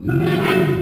Mm-hmm.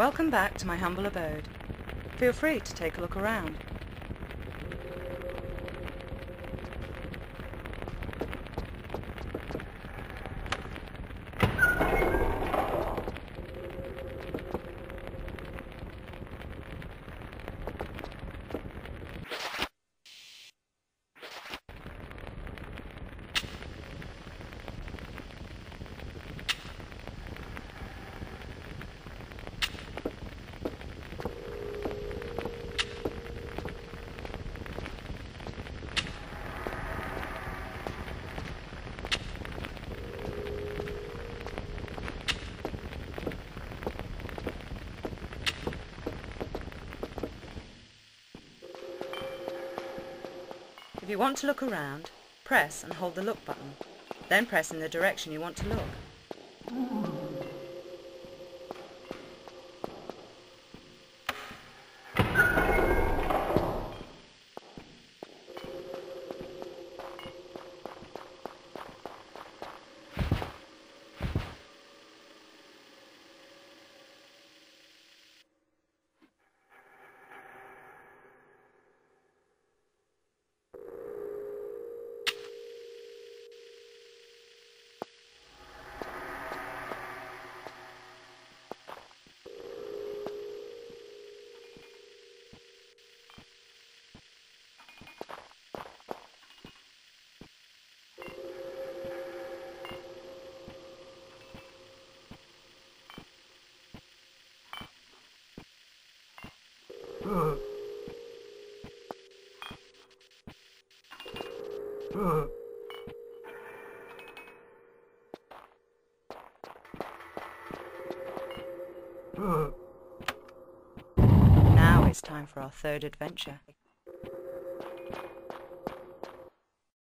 Welcome back to my humble abode. Feel free to take a look around. If you want to look around, press and hold the look button. Then press in the direction you want to look. Now it's time for our third adventure.